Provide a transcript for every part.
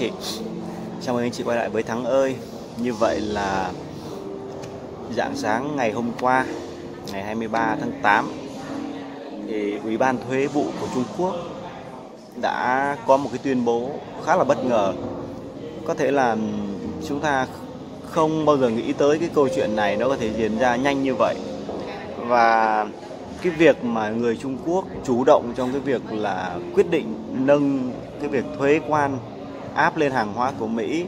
chào chị. Chào mừng anh chị quay lại với Thắng ơi. Như vậy là dạng sáng ngày hôm qua, Ngày 23 tháng 8 thì Ủy ban thuế vụ của Trung Quốc đã có một cái tuyên bố khá là bất ngờ. Có thể là chúng ta không bao giờ nghĩ tới cái câu chuyện này nó có thể diễn ra nhanh như vậy. Và cái việc mà người Trung Quốc chủ động trong cái việc là quyết định nâng cái việc thuế quan áp lên hàng hóa của Mỹ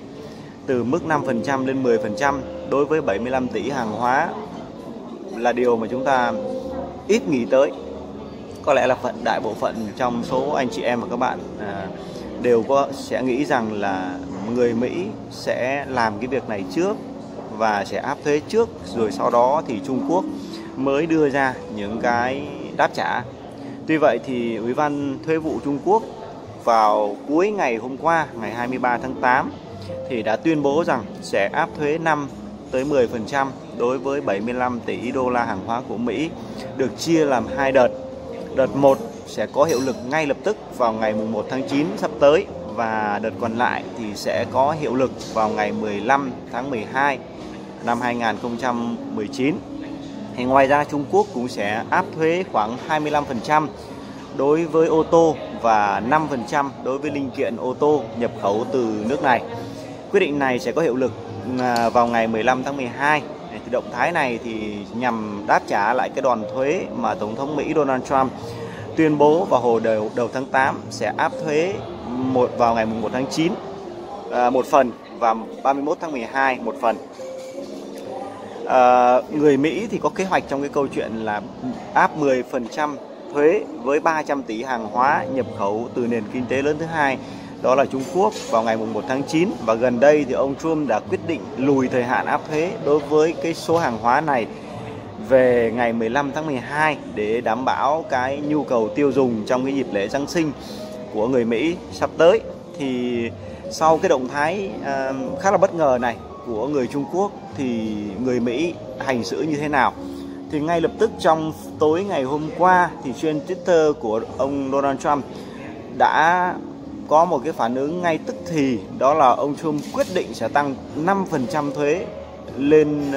từ mức 5% lên 10% đối với 75 tỷ hàng hóa là điều mà chúng ta ít nghĩ tới. Có lẽ là phận đại bộ phận trong số anh chị em và các bạn à, đều có sẽ nghĩ rằng là người Mỹ sẽ làm cái việc này trước và sẽ áp thuế trước rồi sau đó thì Trung Quốc mới đưa ra những cái đáp trả. Tuy vậy thì Ủy ban Thuế vụ Trung Quốc vào cuối ngày hôm qua, ngày 23 tháng 8 thì đã tuyên bố rằng sẽ áp thuế 5 tới 10% đối với 75 tỷ đô la hàng hóa của Mỹ được chia làm hai đợt. Đợt 1 sẽ có hiệu lực ngay lập tức vào ngày 1 tháng 9 sắp tới và đợt còn lại thì sẽ có hiệu lực vào ngày 15 tháng 12 năm 2019. Thì ngoài ra Trung Quốc cũng sẽ áp thuế khoảng 25% đối với ô tô và 5% đối với linh kiện ô tô nhập khẩu từ nước này. Quyết định này sẽ có hiệu lực à, vào ngày 15 tháng 12. Thì động thái này thì nhằm đáp trả lại cái đòn thuế mà Tổng thống Mỹ Donald Trump tuyên bố vào hồi đầu đầu tháng 8 sẽ áp thuế một vào ngày 1 tháng 9 à, một phần và 31 tháng 12 một phần. À, người Mỹ thì có kế hoạch trong cái câu chuyện là áp 10% thuế với 300 tỷ hàng hóa nhập khẩu từ nền kinh tế lớn thứ hai, đó là Trung Quốc vào ngày 1 tháng 9 và gần đây thì ông Trump đã quyết định lùi thời hạn áp thuế đối với cái số hàng hóa này về ngày 15 tháng 12 để đảm bảo cái nhu cầu tiêu dùng trong cái dịp lễ Giáng sinh của người Mỹ sắp tới. Thì sau cái động thái à, khá là bất ngờ này của người Trung Quốc thì người Mỹ hành xử như thế nào? Thì ngay lập tức trong tối ngày hôm qua thì trên Twitter của ông Donald Trump đã có một cái phản ứng ngay tức thì. Đó là ông Trump quyết định sẽ tăng 5% thuế lên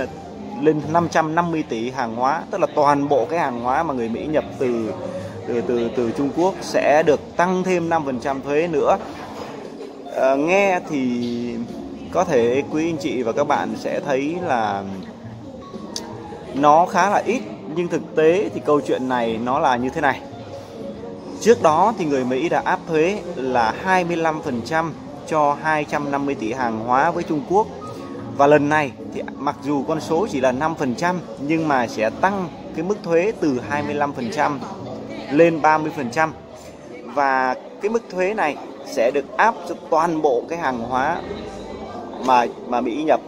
lên 550 tỷ hàng hóa. Tức là toàn bộ cái hàng hóa mà người Mỹ nhập từ từ từ từ Trung Quốc sẽ được tăng thêm 5% thuế nữa. À, nghe thì có thể quý anh chị và các bạn sẽ thấy là nó khá là ít, nhưng thực tế thì câu chuyện này nó là như thế này. Trước đó thì người Mỹ đã áp thuế là 25% cho 250 tỷ hàng hóa với Trung Quốc. Và lần này thì mặc dù con số chỉ là 5% nhưng mà sẽ tăng cái mức thuế từ 25% lên 30% và cái mức thuế này sẽ được áp cho toàn bộ cái hàng hóa mà mà Mỹ nhập.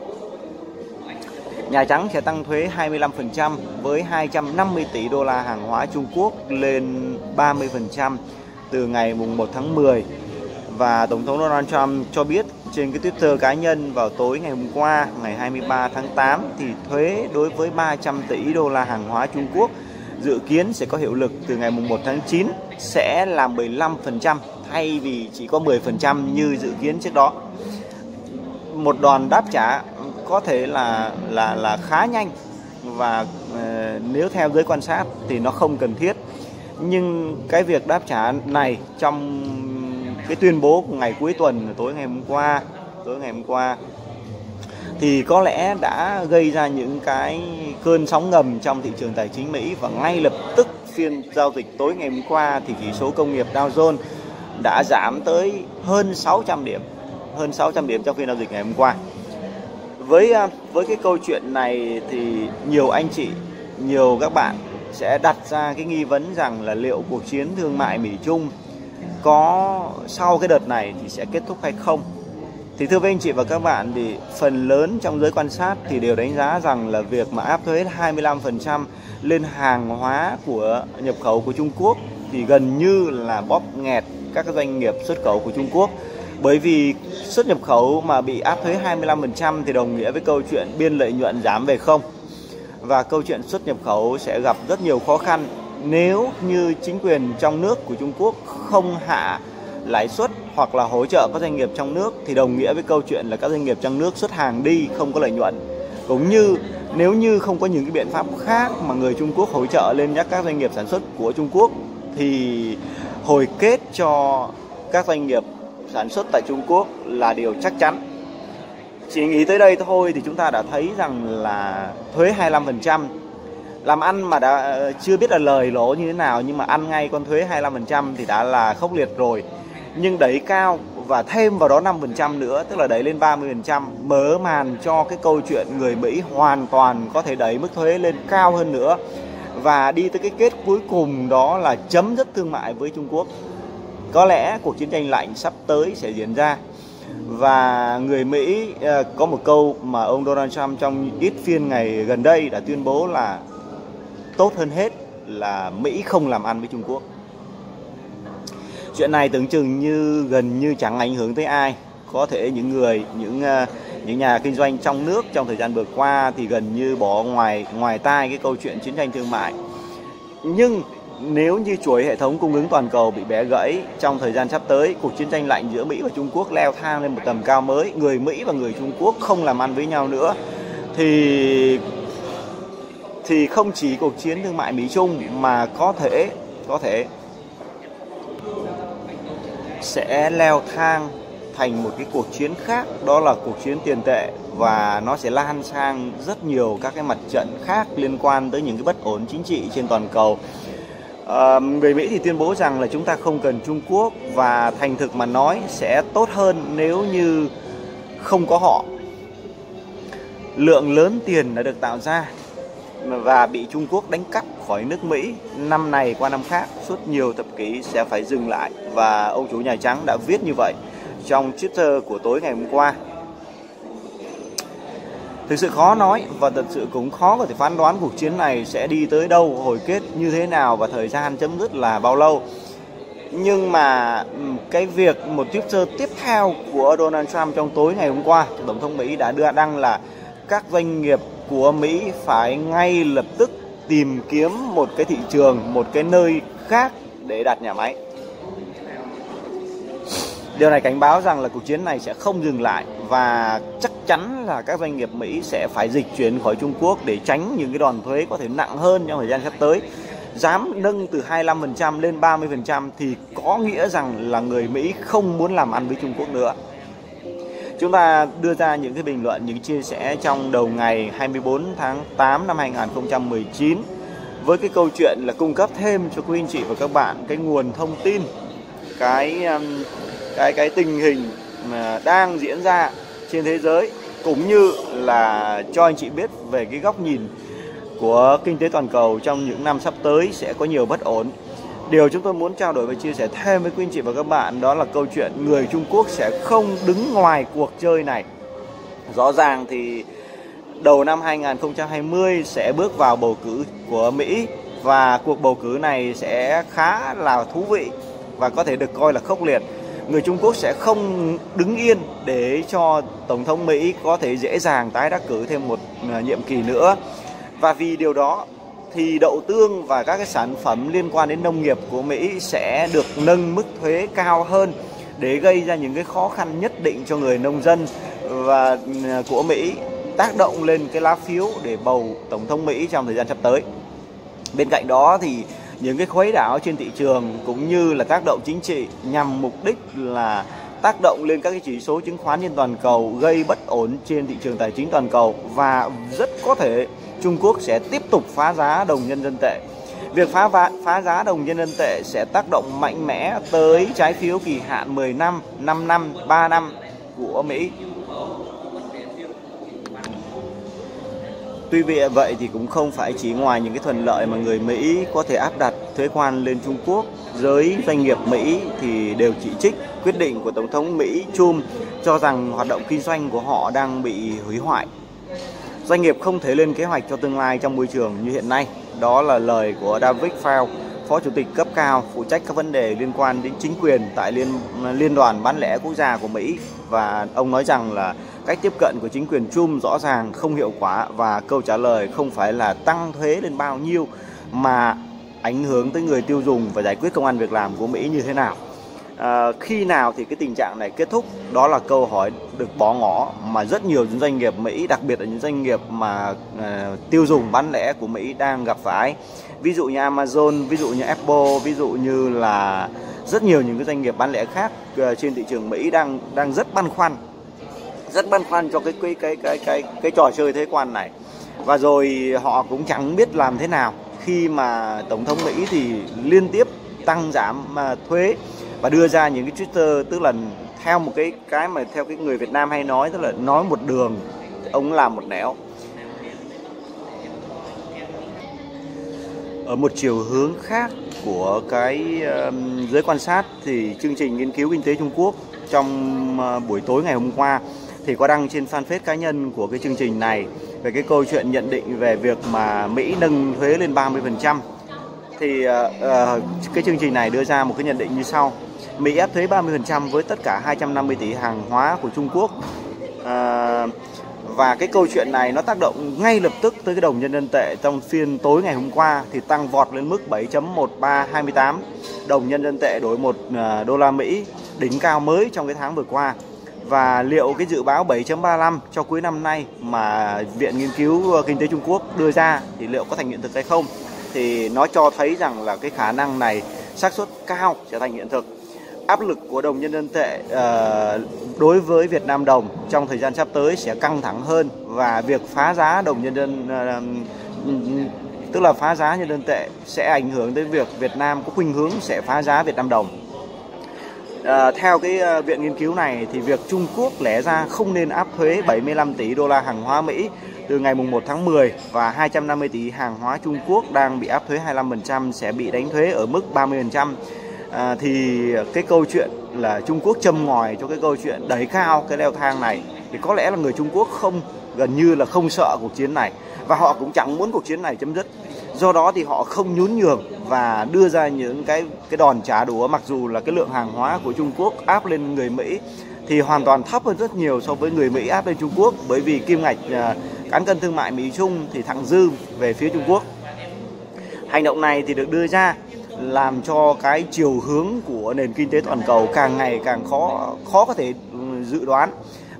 Nhà Trắng sẽ tăng thuế 25% với 250 tỷ đô la hàng hóa Trung Quốc lên 30% từ ngày mùng 1 tháng 10. Và Tổng thống Donald Trump cho biết trên cái Twitter cá nhân vào tối ngày hôm qua, ngày 23 tháng 8 thì thuế đối với 300 tỷ đô la hàng hóa Trung Quốc dự kiến sẽ có hiệu lực từ ngày mùng 1 tháng 9 sẽ là 15% thay vì chỉ có 10% như dự kiến trước đó. Một đòn đáp trả có thể là là là khá nhanh và uh, nếu theo giới quan sát thì nó không cần thiết. Nhưng cái việc đáp trả này trong cái tuyên bố của ngày cuối tuần tối ngày hôm qua tối ngày hôm qua thì có lẽ đã gây ra những cái cơn sóng ngầm trong thị trường tài chính Mỹ và ngay lập tức phiên giao dịch tối ngày hôm qua thì chỉ số công nghiệp Dow Jones đã giảm tới hơn 600 điểm hơn 600 điểm trong phiên giao dịch ngày hôm qua với à, với cái câu chuyện này thì nhiều anh chị, nhiều các bạn sẽ đặt ra cái nghi vấn rằng là liệu cuộc chiến thương mại Mỹ Trung có sau cái đợt này thì sẽ kết thúc hay không? Thì thưa với anh chị và các bạn thì phần lớn trong giới quan sát thì đều đánh giá rằng là việc mà áp thuế 25% lên hàng hóa của nhập khẩu của Trung Quốc thì gần như là bóp nghẹt các doanh nghiệp xuất khẩu của Trung Quốc bởi vì xuất nhập khẩu mà bị áp thuế 25% thì đồng nghĩa với câu chuyện biên lợi nhuận giảm về không. Và câu chuyện xuất nhập khẩu sẽ gặp rất nhiều khó khăn nếu như chính quyền trong nước của Trung Quốc không hạ lãi suất hoặc là hỗ trợ các doanh nghiệp trong nước thì đồng nghĩa với câu chuyện là các doanh nghiệp trong nước xuất hàng đi không có lợi nhuận. Cũng như nếu như không có những cái biện pháp khác mà người Trung Quốc hỗ trợ lên các các doanh nghiệp sản xuất của Trung Quốc thì hồi kết cho các doanh nghiệp sản xuất tại Trung Quốc là điều chắc chắn. Chỉ nghĩ tới đây thôi thì chúng ta đã thấy rằng là thuế 25% làm ăn mà đã ờ, chưa biết là lời lỗ như thế nào nhưng mà ăn ngay con thuế 25% thì đã là khốc liệt rồi. Nhưng đẩy cao và thêm vào đó 5% nữa, tức là đẩy lên 30% mở màn cho cái câu chuyện người Mỹ hoàn toàn có thể đẩy mức thuế lên cao hơn nữa và đi tới cái kết cuối cùng đó là chấm dứt thương mại với Trung Quốc. Có lẽ cuộc chiến tranh lạnh sắp tới sẽ diễn ra và người Mỹ ờ, có một câu mà ông Donald Trump trong ít phiên ngày gần đây đã tuyên bố là tốt hơn hết là Mỹ không làm ăn với Trung Quốc. Chuyện này tưởng chừng như gần như chẳng ảnh hưởng tới ai. Có thể những người, những ờ, những nhà kinh doanh trong nước trong thời gian vừa qua thì gần như bỏ ngoài ngoài tai cái câu chuyện chiến tranh thương mại. Nhưng nếu như chuỗi hệ thống cung ứng toàn cầu bị bẻ gãy trong thời gian sắp tới, cuộc chiến tranh lạnh giữa Mỹ và Trung Quốc leo thang lên một tầm cao mới, người Mỹ và người Trung Quốc không làm ăn với nhau nữa. Thì thì không chỉ cuộc chiến thương mại Mỹ Trung mà có thể có thể sẽ leo thang thành một cái cuộc chiến khác. Đó là cuộc chiến tiền tệ và nó sẽ lan sang rất nhiều các cái mặt trận khác liên quan tới những cái bất ổn chính trị trên toàn cầu. Ờ, người Mỹ thì tuyên bố rằng là chúng ta không cần Trung Quốc và thành thực mà nói sẽ tốt hơn nếu như không có họ lượng lớn tiền đã được tạo ra và bị Trung Quốc đánh cắp khỏi nước Mỹ năm này qua năm khác, suốt nhiều thập kỷ sẽ phải dừng lại và ông chủ Nhà Trắng đã viết như vậy trong Twitter của tối ngày hôm qua. Thực sự khó nói và thật sự cũng khó có thể phán đoán cuộc chiến này sẽ đi tới đâu, hồi kết như thế nào và thời gian chấm dứt là bao lâu. Nhưng mà cái việc một Twitter tiếp theo của Donald Trump trong tối ngày hôm qua, Tổng thống Mỹ đã đưa đăng là các doanh nghiệp của Mỹ phải ngay lập tức tìm kiếm một cái thị trường, một cái nơi khác để đặt nhà máy. Điều này cảnh báo rằng là cuộc chiến này sẽ không dừng lại và chắc chắn là các doanh nghiệp Mỹ sẽ phải dịch chuyển khỏi Trung Quốc để tránh những cái đòn thuế có thể nặng hơn trong thời gian sắp tới. Dám nâng từ 25% lên 30% thì có nghĩa rằng là người Mỹ không muốn làm ăn với Trung Quốc nữa. Chúng ta đưa ra những cái bình luận, những chia sẻ trong đầu ngày 24 tháng 8 năm 2019 với cái câu chuyện là cung cấp thêm cho quý anh chị và các bạn cái nguồn thông tin cái um, cái cái tình hình mà đang diễn ra trên thế giới, cũng như là cho anh chị biết về cái góc nhìn của kinh tế toàn cầu trong những năm sắp tới sẽ có nhiều bất ổn Điều chúng tôi muốn trao đổi và chia sẻ thêm với quý anh chị và các bạn đó là câu chuyện người Trung Quốc sẽ không đứng ngoài cuộc chơi này. Rõ ràng thì đầu năm 2020 sẽ bước vào bầu cử của Mỹ và cuộc bầu cử này sẽ khá là thú vị và có thể được coi là khốc liệt. Người Trung Quốc sẽ không đứng yên để cho Tổng thống Mỹ có thể dễ dàng tái đắc cử thêm một à, nhiệm kỳ nữa. Và vì điều đó thì đậu tương và các cái sản phẩm liên quan đến nông nghiệp của Mỹ sẽ được nâng mức thuế cao hơn để gây ra những cái khó khăn nhất định cho người nông dân và à, của Mỹ tác động lên cái lá phiếu để bầu tổng thống Mỹ trong thời gian sắp tới. Bên cạnh đó thì những cái khuấy đảo trên thị trường cũng như là tác động chính trị nhằm mục đích là tác động lên các cái chỉ số chứng khoán trên toàn cầu gây bất ổn trên thị trường tài chính toàn cầu và rất có thể Trung Quốc sẽ tiếp tục phá giá đồng nhân dân tệ. Việc phá vạn phá giá đồng nhân dân tệ sẽ tác động mạnh mẽ tới trái phiếu kỳ hạn 10 năm, 5 năm, 3 năm của Mỹ. Tuy vậy thì cũng không phải chỉ ngoài những cái thuận lợi mà người Mỹ có thể áp đặt thuế quan lên Trung Quốc, giới doanh nghiệp Mỹ thì đều chỉ trích quyết định của Tổng thống Mỹ Trump cho rằng hoạt động kinh doanh của họ đang bị hủy hoại Doanh nghiệp không thể lên kế hoạch cho tương lai trong môi trường như hiện nay. Đó là lời của David Fell, Phó Chủ tịch cấp cao phụ trách các vấn đề liên quan đến chính quyền tại Liên Liên đoàn bán lẻ quốc gia của Mỹ và ông nói rằng là cách tiếp cận của chính quyền chung rõ ràng không hiệu quả và câu trả lời không phải là tăng thuế lên bao nhiêu mà ảnh hưởng tới người tiêu dùng và giải quyết công an việc làm của Mỹ như thế nào. à, khi nào thì cái tình trạng này kết thúc? Đó là câu hỏi được bỏ ngỏ mà rất nhiều những doanh nghiệp Mỹ đặc biệt là những doanh nghiệp mà à, tiêu dùng bán lẻ của Mỹ đang gặp phải. Ví dụ như Amazon ví dụ như Apple ví dụ như là rất nhiều những cái doanh nghiệp bán lẻ khác à, trên thị trường Mỹ đang đang rất băn khoăn rất băn khoăn cho cái cái cái cái cái cái trò chơi thế quan này. Và rồi họ cũng chẳng biết làm thế nào. Khi mà tổng thống Mỹ thì liên tiếp tăng giảm mà thuế và đưa ra những cái Twitter, tức là theo một cái cái mà theo cái người Việt Nam hay nói, tức là nói một đường, ông làm một nẻo. Ở một chiều hướng khác của cái à, giới quan sát thì chương trình nghiên cứu kinh tế Trung Quốc trong à, buổi tối ngày hôm qua thì có đăng trên fanpage cá nhân của cái chương trình này về cái câu chuyện nhận định về việc mà Mỹ nâng thuế lên 30% thì uh, cái chương trình này đưa ra một cái nhận định như sau. Mỹ áp thuế 30% với tất cả 250 tỷ hàng hóa của Trung Quốc. Uh, và cái câu chuyện này nó tác động ngay lập tức tới cái đồng nhân dân tệ trong phiên tối ngày hôm qua thì tăng vọt lên mức 7.1328 đồng nhân dân tệ đổi 1 đô la Mỹ đỉnh cao mới trong cái tháng vừa qua và liệu cái dự báo 7.35 cho cuối năm nay mà Viện Nghiên cứu Kinh tế Trung Quốc đưa ra thì liệu có thành hiện thực hay không thì nó cho thấy rằng là cái khả năng này xác suất cao sẽ thành hiện thực áp lực của đồng nhân dân tệ uh, đối với Việt Nam đồng trong thời gian sắp tới sẽ căng thẳng hơn và việc phá giá đồng nhân dân uh, tức là phá giá nhân dân tệ sẽ ảnh hưởng tới việc Việt Nam có khuynh hướng sẽ phá giá Việt Nam đồng. À, theo cái uh, viện nghiên cứu này thì việc Trung Quốc lẽ ra không nên áp thuế 75 tỷ đô la hàng hóa Mỹ từ ngày mùng 1 tháng 10 và 250 tỷ hàng hóa Trung Quốc đang bị áp thuế 25% sẽ bị đánh thuế ở mức 30% à, ờ, thì cái câu chuyện là Trung Quốc châm ngòi cho cái câu chuyện đẩy cao cái leo thang này thì có lẽ là người Trung Quốc không gần như là không sợ cuộc chiến này. Và họ cũng chẳng muốn cuộc chiến này chấm dứt do đó thì họ không nhún nhường và đưa ra những cái cái đòn trả đũa. Mặc dù là cái lượng hàng hóa của Trung Quốc áp lên người Mỹ thì hoàn toàn thấp hơn rất nhiều so với người Mỹ áp lên Trung Quốc. Bởi vì kim ngạch à, cán cân thương mại Mỹ Trung thì thặng dư về phía Trung Quốc. Hành động này thì được đưa ra làm cho cái chiều hướng của nền kinh tế toàn cầu càng ngày càng khó khó có thể ừ, dự đoán.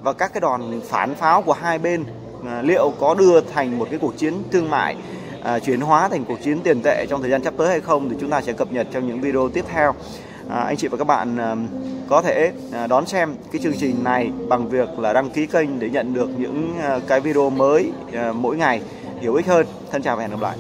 Và các cái đòn phản pháo của hai bên à, liệu có đưa thành một cái cuộc chiến thương mại à, chuyển hóa thành cuộc chiến tiền tệ trong thời gian sắp tới hay không thì chúng ta sẽ cập nhật trong những video tiếp theo. À, anh chị và các bạn à, có thể à, đón xem cái chương trình này bằng việc là đăng ký kênh để nhận được những à, cái video mới à, mỗi ngày hiểu ích hơn. Thân chào và hẹn gặp lại.